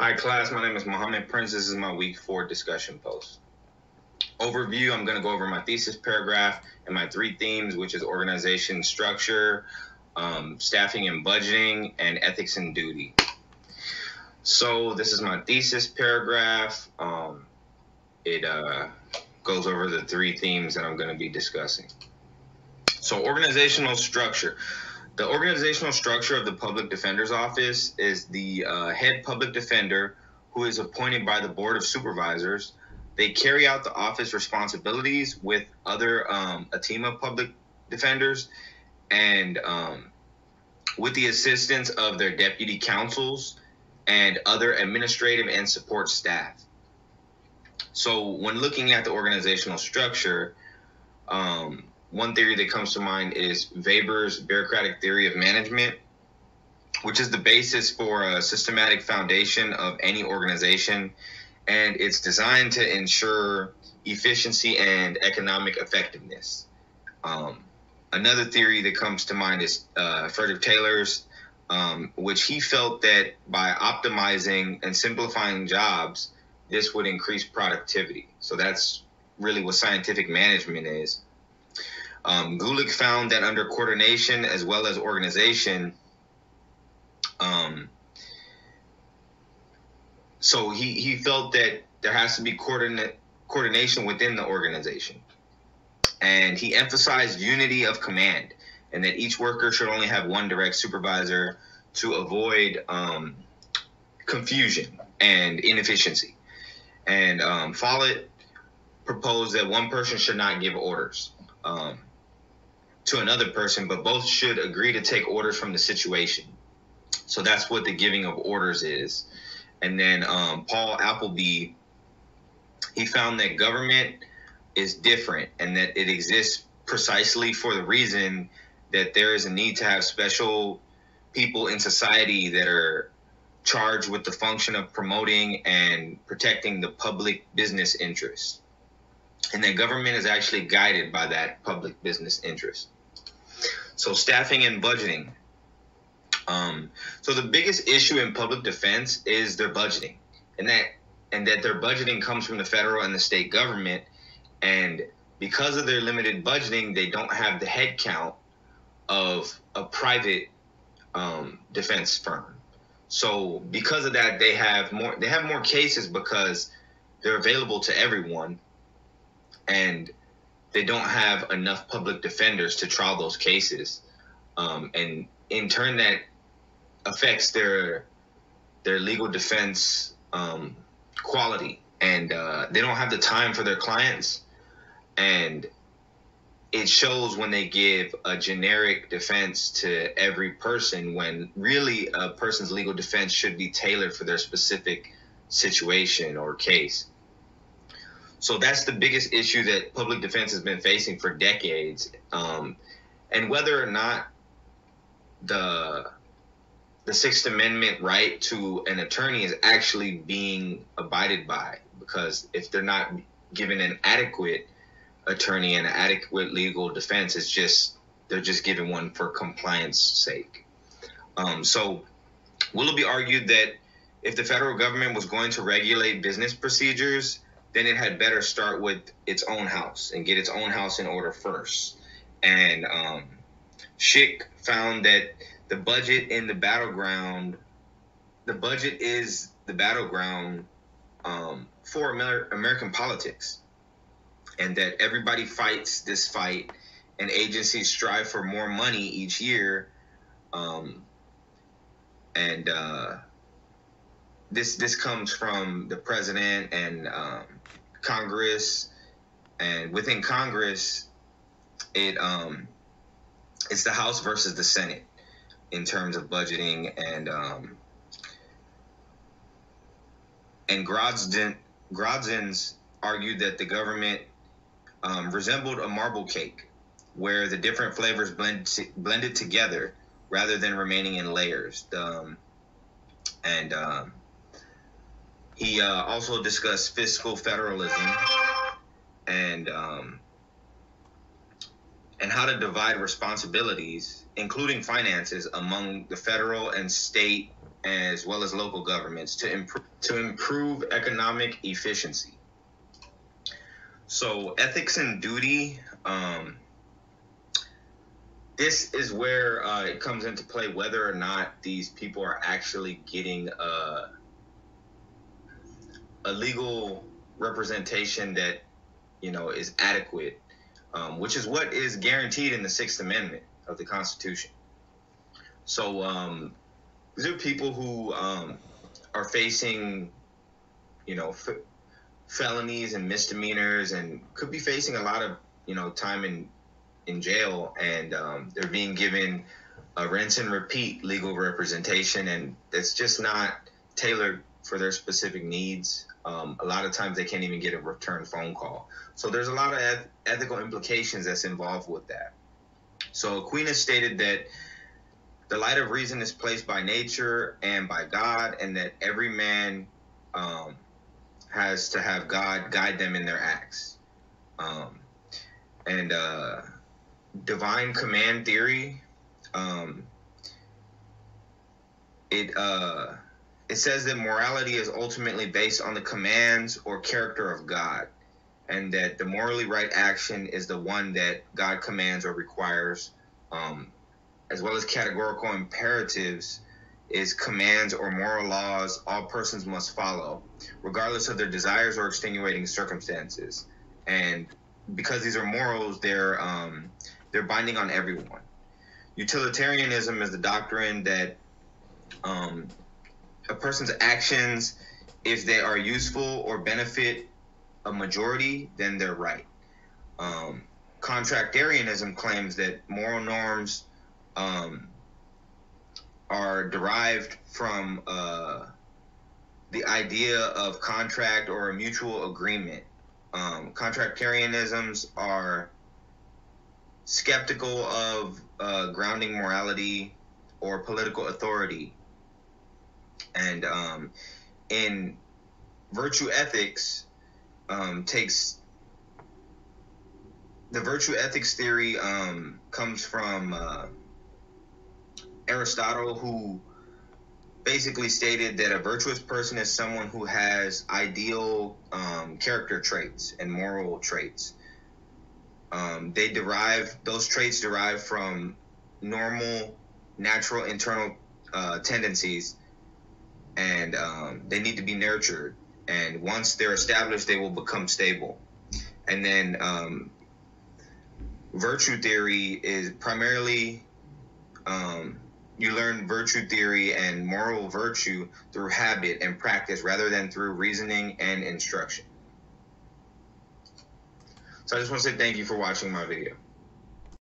Hi, class. My name is Mohammed Prince. This is my week four discussion post. Overview I'm going to go over my thesis paragraph and my three themes, which is organization structure, um, staffing and budgeting, and ethics and duty. So, this is my thesis paragraph. Um, it uh, goes over the three themes that I'm going to be discussing. So, organizational structure. The organizational structure of the public defender's office is the uh, head public defender who is appointed by the board of supervisors. They carry out the office responsibilities with other um, a team of public defenders and um, with the assistance of their deputy counsels and other administrative and support staff. So, when looking at the organizational structure, um, one theory that comes to mind is Weber's bureaucratic theory of management, which is the basis for a systematic foundation of any organization, and it's designed to ensure efficiency and economic effectiveness. Um, another theory that comes to mind is uh, Frederick Taylor's, um, which he felt that by optimizing and simplifying jobs, this would increase productivity. So that's really what scientific management is. Um, Gulick found that under coordination as well as organization, um, so he, he felt that there has to be coordinate, coordination within the organization. And he emphasized unity of command and that each worker should only have one direct supervisor to avoid um, confusion and inefficiency. And um, Follett proposed that one person should not give orders. Um, to another person, but both should agree to take orders from the situation. So that's what the giving of orders is. And then um, Paul Appleby, he found that government is different and that it exists precisely for the reason that there is a need to have special people in society that are charged with the function of promoting and protecting the public business interest. And that government is actually guided by that public business interest. So staffing and budgeting. Um, so the biggest issue in public defense is their budgeting, and that and that their budgeting comes from the federal and the state government, and because of their limited budgeting, they don't have the headcount of a private um, defense firm. So because of that, they have more they have more cases because they're available to everyone, and they don't have enough public defenders to trial those cases, um, and in turn that affects their their legal defense um, quality, and uh, they don't have the time for their clients, and it shows when they give a generic defense to every person when really a person's legal defense should be tailored for their specific situation or case. So that's the biggest issue that public defense has been facing for decades. Um, and whether or not the the Sixth Amendment right to an attorney is actually being abided by, because if they're not given an adequate attorney and an adequate legal defense, it's just they're just given one for compliance sake. Um, so, Willoughby argued that if the federal government was going to regulate business procedures, then it had better start with its own house and get its own house in order first. And um, Schick found that the budget in the battleground, the budget is the battleground um, for Amer- American politics, and that everybody fights this fight, and agencies strive for more money each year. Um, and uh, this this comes from the president and um, Congress, and within Congress, it um, it's the House versus the Senate in terms of budgeting and um, and Grodzin Grodzins argued that the government um, resembled a marble cake, where the different flavors blend blended together rather than remaining in layers. The, Um, and um, he uh, also discussed fiscal federalism and um, and how to divide responsibilities, including finances, among the federal and state as well as local governments to improve to improve economic efficiency. So ethics and duty. Um, this is where uh, it comes into play whether or not these people are actually getting a, a legal representation that you know is adequate, um, which is what is guaranteed in the Sixth Amendment of the Constitution. So um, these are people who um, are facing, you know, f- felonies and misdemeanors, and could be facing a lot of you know time in in jail, and um, they're being given a rinse and repeat legal representation, and it's just not tailored for their specific needs. Um, a lot of times they can't even get a return phone call. So there's a lot of eth- ethical implications that's involved with that. So Aquinas stated that the light of reason is placed by nature and by God, and that every man um, has to have God guide them in their acts. Um, and uh, divine command theory, um, it uh, it says that morality is ultimately based on the commands or character of God, and that the morally right action is the one that God commands or requires. Um, as well as categorical imperatives, is commands or moral laws all persons must follow, regardless of their desires or extenuating circumstances. And because these are morals, they're um, they're binding on everyone. Utilitarianism is the doctrine that um, a person's actions, if they are useful or benefit a majority, then they're right. Um, contractarianism claims that moral norms um, are derived from uh, the idea of contract or a mutual agreement. Um, contractarianisms are skeptical of uh, grounding morality or political authority. And um, in virtue ethics, um, takes the virtue ethics theory um, comes from uh, Aristotle, who basically stated that a virtuous person is someone who has ideal um, character traits and moral traits. Um, they derive those traits derive from normal, natural internal uh, tendencies, and um, they need to be nurtured. And once they're established, they will become stable. And then um, virtue theory is primarily um, you learn virtue theory and moral virtue through habit and practice rather than through reasoning and instruction. So I just want to say thank you for watching my video.